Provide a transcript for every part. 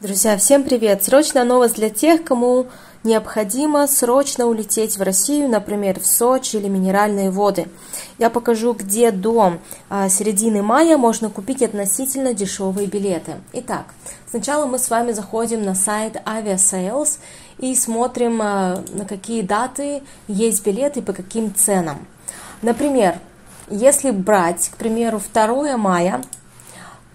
Друзья, всем привет! Срочная новость для тех, кому необходимо срочно улететь в Россию, например, в Сочи или Минеральные воды. Я покажу, где до а, середины мая можно купить относительно дешевые билеты. Итак, сначала мы с вами заходим на сайт Aviasales и смотрим, а, на какие даты есть билеты и по каким ценам. Например, если брать, к примеру, 2 мая,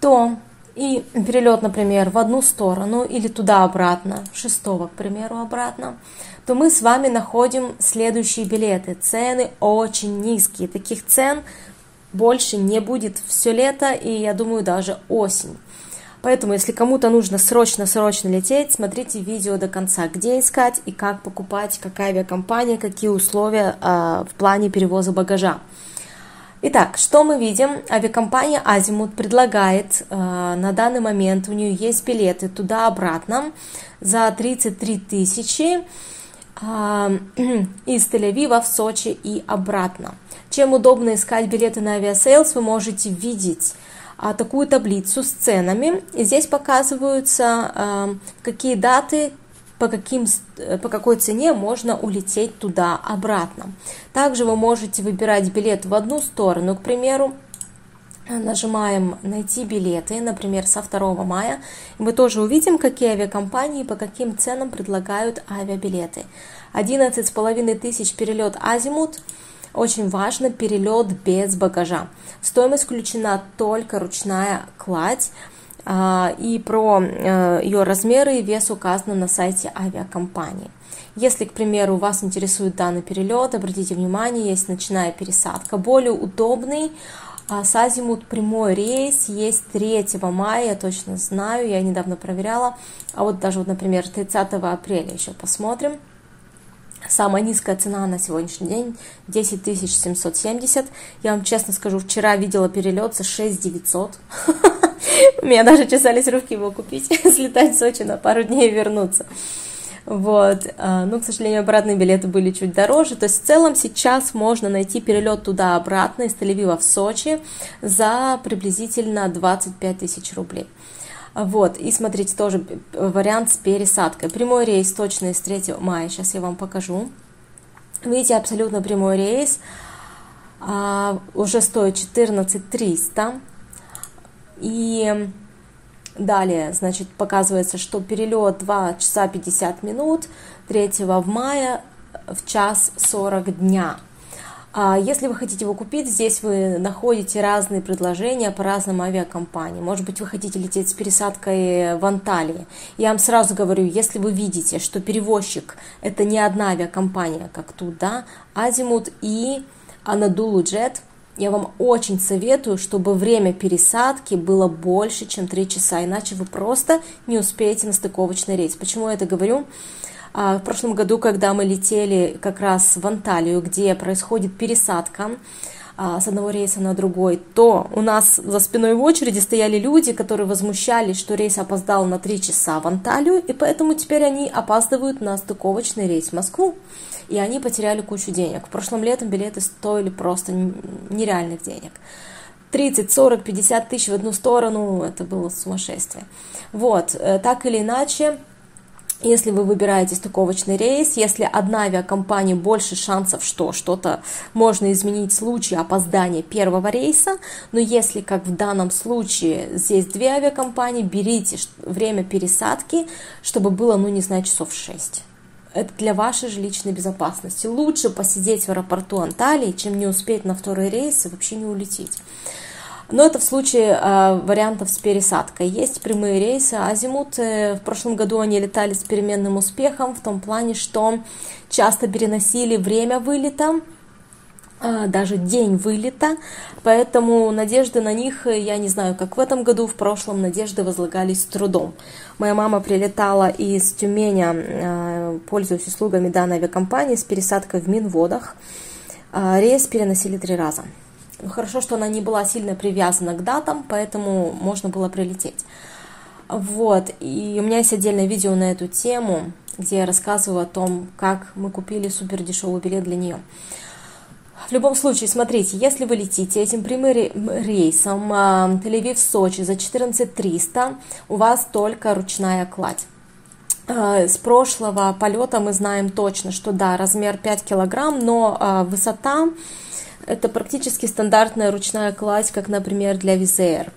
то и перелет, например, в одну сторону или туда-обратно, 6, к примеру, обратно, то мы с вами находим следующие билеты. Цены очень низкие. Таких цен больше не будет все лето и, я думаю, даже осень. Поэтому, если кому-то нужно срочно-срочно лететь, смотрите видео до конца, где искать и как покупать, какая авиакомпания, какие условия э, в плане перевоза багажа. Итак, что мы видим? Авиакомпания Азимут предлагает э, на данный момент, у нее есть билеты туда-обратно за 33 тысячи э, из Тель-Авива в Сочи и обратно. Чем удобно искать билеты на Aviasales, вы можете видеть а, такую таблицу с ценами. И здесь показываются, э, какие даты, по, каким, э, по какой цене можно улететь туда-обратно. Также вы можете выбирать билет в одну сторону, к примеру, нажимаем «Найти билеты», например, со 2 мая, мы тоже увидим, какие авиакомпании по каким ценам предлагают авиабилеты. 11,5 тысяч перелет «Азимут», очень важно, перелет без багажа. Стоимость включена только ручная кладь, и про э, ее размеры и вес указано на сайте авиакомпании. Если, к примеру, вас интересует данный перелет, обратите внимание, есть ночная пересадка. Более удобный а, с Азимут прямой рейс есть 3 мая, я точно знаю, я недавно проверяла. А вот даже, вот, например, 30 апреля еще посмотрим. Самая низкая цена на сегодняшний день 10 770. Я вам честно скажу, вчера видела перелет за 6 900. У меня даже чесались руки его купить, слетать в Сочи на пару дней и вернуться. Вот. А, ну, к сожалению, обратные билеты были чуть дороже. То есть в целом сейчас можно найти перелет туда-обратно из Тель-Авива в Сочи за приблизительно 25 тысяч рублей. Вот, и смотрите, тоже вариант с пересадкой. Прямой рейс точно из 3 мая, сейчас я вам покажу. Видите, абсолютно прямой рейс, а, уже стоит 14 300. И далее, значит, показывается, что перелет 2 часа 50 минут 3 мая в час 40 дня. А если вы хотите его купить, здесь вы находите разные предложения по разным авиакомпаниям. Может быть, вы хотите лететь с пересадкой в Анталии. Я вам сразу говорю, если вы видите, что перевозчик это не одна авиакомпания, как тут, да, Азимут и Анадулу Джет – я вам очень советую, чтобы время пересадки было больше, чем 3 часа, иначе вы просто не успеете на стыковочный рейс. Почему я это говорю? А, в прошлом году, когда мы летели как раз в Анталию, где происходит пересадка, с одного рейса на другой, то у нас за спиной в очереди стояли люди, которые возмущались, что рейс опоздал на 3 часа в Анталию, и поэтому теперь они опаздывают на стыковочный рейс в Москву, и они потеряли кучу денег. В прошлом летом билеты стоили просто нереальных денег. 30, 40, 50 тысяч в одну сторону, это было сумасшествие. Вот, э, так или иначе, если вы выбираете стыковочный рейс, если одна авиакомпания больше шансов, что что-то можно изменить в случае опоздания первого рейса, но если, как в данном случае, здесь две авиакомпании, берите время пересадки, чтобы было, ну, не знаю, часов 6 это для вашей же личной безопасности. Лучше посидеть в аэропорту Анталии, чем не успеть на второй рейс и вообще не улететь. Но это в случае э, вариантов с пересадкой. Есть прямые рейсы Азимут. Э, в прошлом году они летали с переменным успехом в том плане, что часто переносили время вылета, э, даже день вылета, поэтому надежды на них, э, я не знаю, как в этом году, в прошлом надежды возлагались с трудом. Моя мама прилетала из Тюмени, э, пользуясь услугами данной авиакомпании, с пересадкой в Минводах. Рейс переносили три раза. Хорошо, что она не была сильно привязана к датам, поэтому можно было прилететь. Вот, и у меня есть отдельное видео на эту тему, где я рассказываю о том, как мы купили супер дешевый билет для нее. В любом случае, смотрите, если вы летите этим прямым рейсом Тель-Авив-Сочи за 14 300, у вас только ручная кладь. А, с прошлого полета мы знаем точно, что да, размер 5 килограмм, но а, высота это практически стандартная ручная кладь, как, например, для Визер.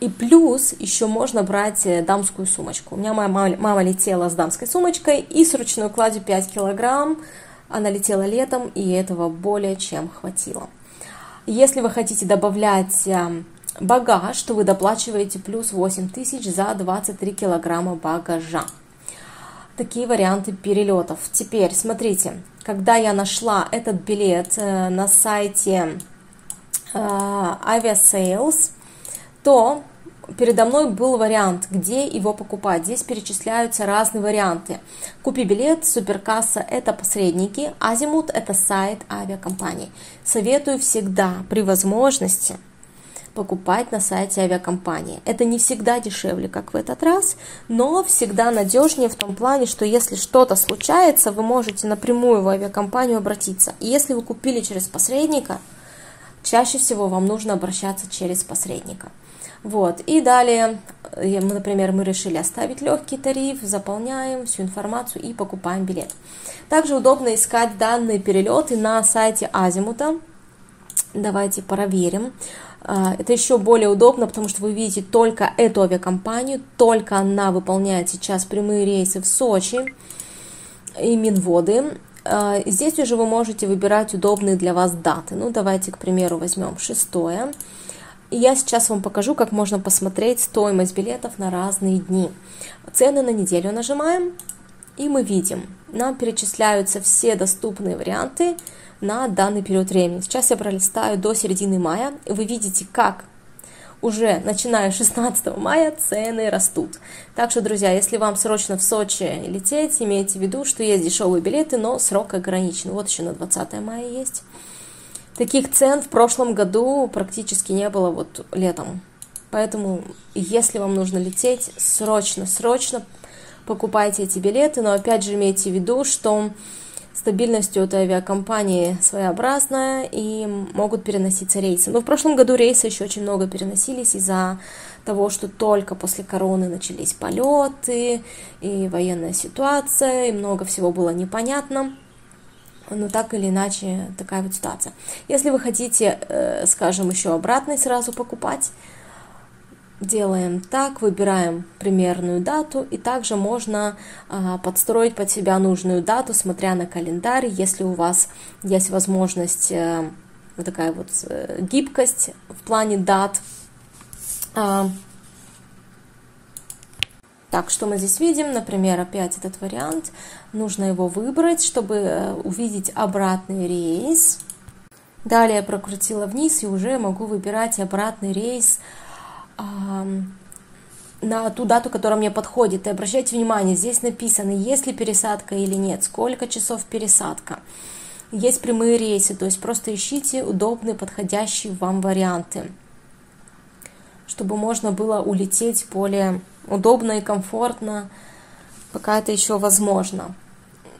И плюс еще можно брать э, дамскую сумочку. У меня моя мама, мама летела с дамской сумочкой и с ручной кладью 5 килограмм. Она летела летом, и этого более чем хватило. Если вы хотите добавлять э, багаж, то вы доплачиваете плюс 8 тысяч за 23 килограмма багажа. Такие варианты перелетов. Теперь, смотрите, когда я нашла этот билет э, на сайте Aviasales, то передо мной был вариант, где его покупать. Здесь перечисляются разные варианты. Купи билет, суперкасса – это посредники, Азимут – это сайт авиакомпании. Советую всегда при возможности покупать на сайте авиакомпании. Это не всегда дешевле, как в этот раз, но всегда надежнее в том плане, что если что-то случается, вы можете напрямую в авиакомпанию обратиться. И если вы купили через посредника, чаще всего вам нужно обращаться через посредника. Вот. И далее, мы, например, мы решили оставить легкий тариф, заполняем всю информацию и покупаем билет. Также удобно искать данные перелеты на сайте Азимута. Давайте проверим. А, это еще более удобно, потому что вы видите только эту авиакомпанию, только она выполняет сейчас прямые рейсы в Сочи и Минводы. А, здесь уже вы можете выбирать удобные для вас даты. Ну, давайте, к примеру, возьмем шестое. И я сейчас вам покажу, как можно посмотреть стоимость билетов на разные дни. Цены на неделю нажимаем, и мы видим, нам перечисляются все доступные варианты на данный период времени. Сейчас я пролистаю до середины мая, и вы видите, как уже начиная с 16 мая цены растут. Так что, друзья, если вам срочно в Сочи лететь, имейте в виду, что есть дешевые билеты, но срок ограничен. Вот еще на 20 мая есть. Таких цен в прошлом году практически не было вот летом. Поэтому, если вам нужно лететь, срочно, срочно покупайте эти билеты, но опять же имейте в виду, что стабильность у этой авиакомпании своеобразная и могут переноситься рейсы. Но в прошлом году рейсы еще очень много переносились из-за того, что только после короны начались полеты и военная ситуация, и много всего было непонятно но так или иначе такая вот ситуация. Если вы хотите, э, скажем, еще обратный сразу покупать, делаем так, выбираем примерную дату, и также можно а, подстроить под себя нужную дату, смотря на календарь, если у вас есть возможность, э, вот такая вот э, гибкость в плане дат, а, так, что мы здесь видим? Например, опять этот вариант. Нужно его выбрать, чтобы э, увидеть обратный рейс. Далее прокрутила вниз и уже могу выбирать обратный рейс на ту дату, которая мне подходит. И обращайте внимание, здесь написано, есть ли пересадка или нет, сколько часов пересадка. Есть прямые рейсы, то есть просто ищите удобные, подходящие вам варианты, чтобы можно было улететь более удобно и комфортно, пока это еще возможно.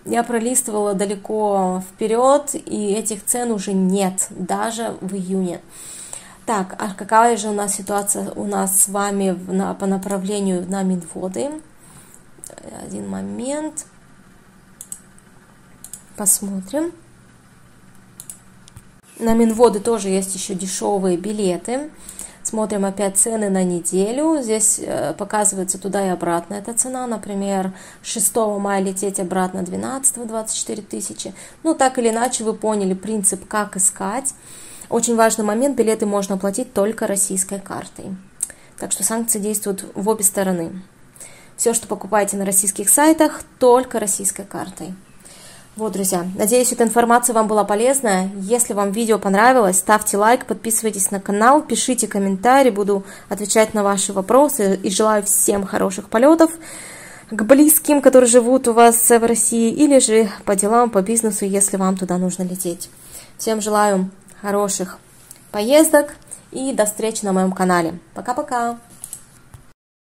Я пролистывала далеко вперед, и этих цен уже нет, даже в июне. Так, а какая же у нас ситуация у нас с вами в, на, по направлению на Минводы? Один момент. Посмотрим. На Минводы тоже есть еще дешевые билеты. Смотрим опять цены на неделю. Здесь э, показывается туда и обратно эта цена. Например, 6 мая лететь обратно 12 24 тысячи. Ну, так или иначе, вы поняли принцип, как искать. Очень важный момент, билеты можно оплатить только российской картой. Так что санкции действуют в обе стороны. Все, что покупаете на российских сайтах, только российской картой. Вот, друзья, надеюсь, эта информация вам была полезная. Если вам видео понравилось, ставьте лайк, подписывайтесь на канал, пишите комментарии, буду отвечать на ваши вопросы и желаю всем хороших полетов к близким, которые живут у вас в России, или же по делам, по бизнесу, если вам туда нужно лететь. Всем желаю хороших поездок и до встречи на моем канале. Пока-пока!